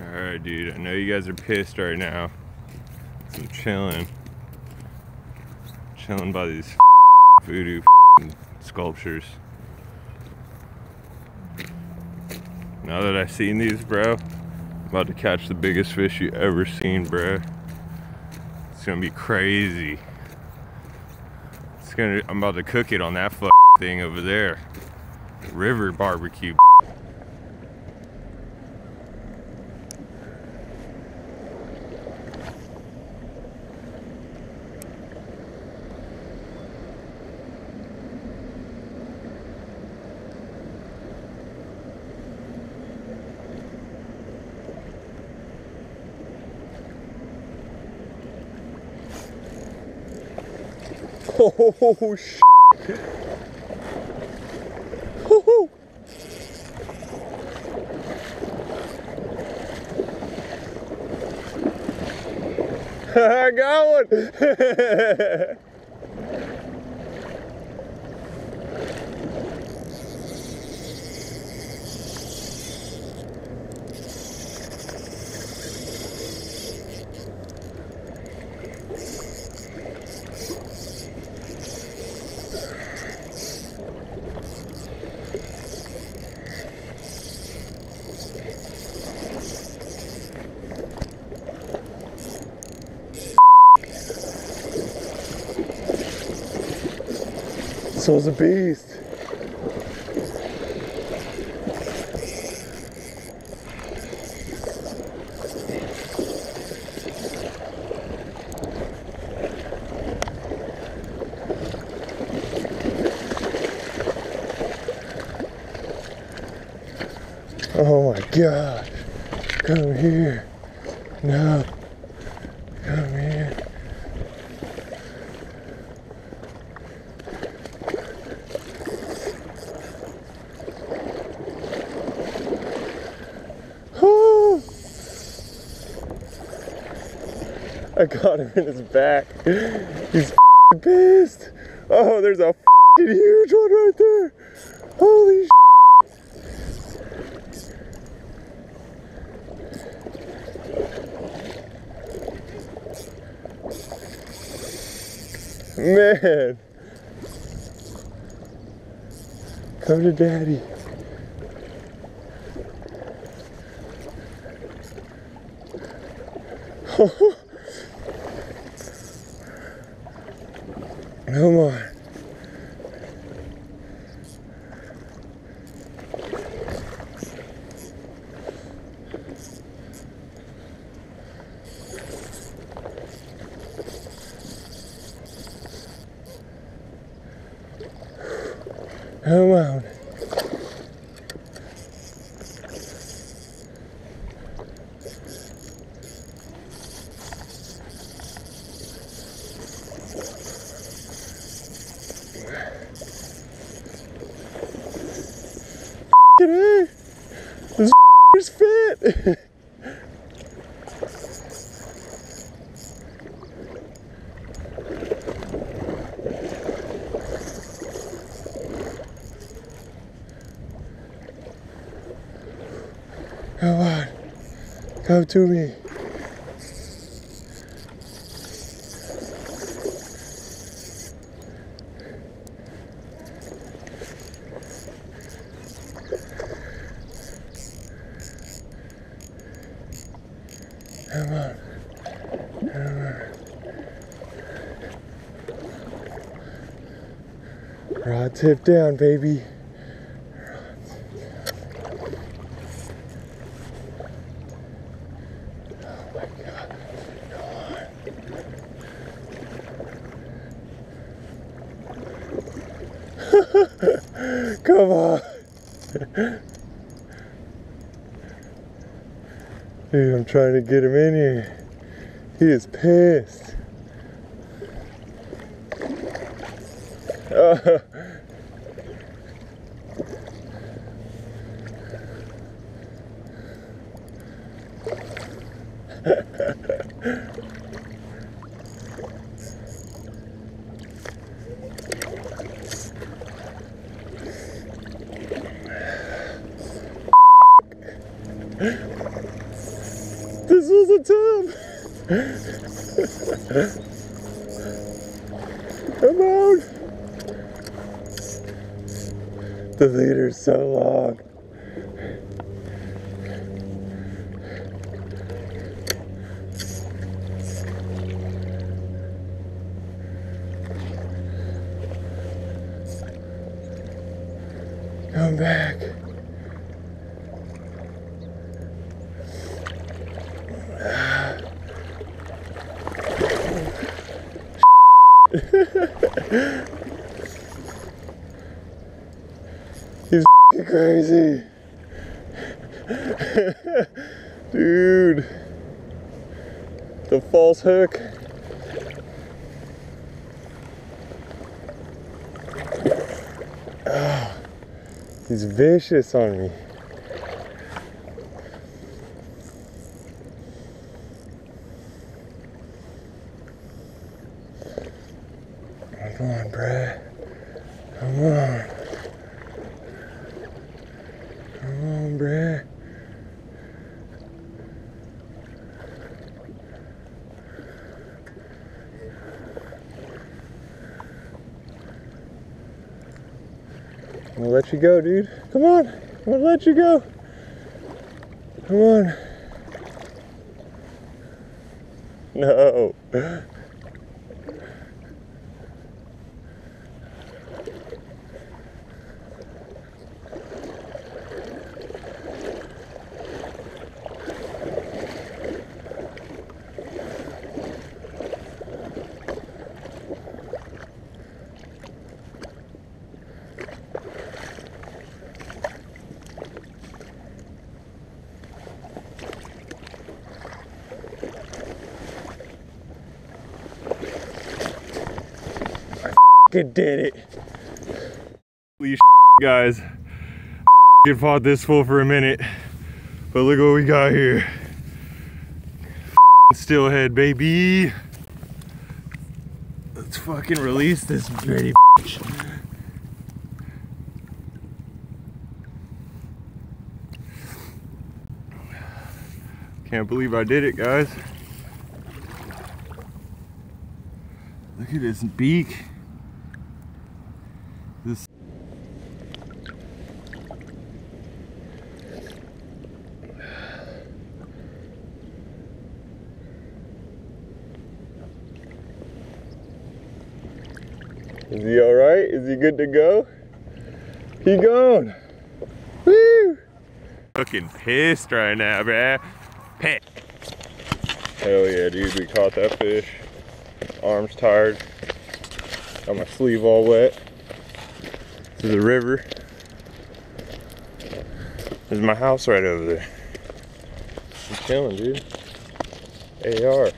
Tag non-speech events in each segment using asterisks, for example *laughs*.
Alright, dude. I know you guys are pissed right now. So I'm chilling. Chilling by these *laughs* voodoo sculptures. Now that I've seen these, bro, I'm about to catch the biggest fish you ever seen, bro. It's gonna be crazy. It's gonna. I'm about to cook it on that thing over there. River barbecue. Oh, shit. *laughs* I got one. *laughs* So's a beast. Oh my God. Come here. No. I got him in his back. He's pissed. Oh, there's a huge one right there. Holy Man. Come to daddy. *laughs* Come on. Come on. Is *laughs* fit. Come on. Come to me. Come on. Come on. Rod tip down, baby. Oh. *laughs* Come on. Dude, I'm trying to get him in here. He is pissed. Oh. *laughs* was tub. Come on. The leader's so long. Come back. He's crazy. Dude. The false hook. Oh, he's vicious on me. Come on, Brad. Come on. Come on, Brad. I'm gonna let you go, dude. Come on. I'm gonna let you go. Come on. No. Did it. Holy guys. Get fought this fool for a minute. But look what we got here. Steelhead, baby. Let's fucking release this dirty Can't believe I did it, guys. Look at his beak. This Is he alright? Is he good to go? He gone. Woo! Looking pissed right now, bruh. Pet. Hell yeah, dude, we caught that fish. Arms tired. Got my sleeve all wet. This is the river. There's my house right over there. I'm chilling, dude. AR.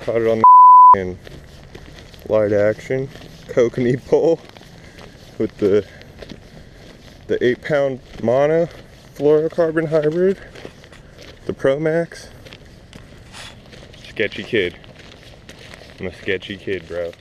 Caught it on the *laughs* and light action kokanee pole with the the eight pound mono fluorocarbon hybrid, the Pro Max. Sketchy kid. I'm a sketchy kid, bro.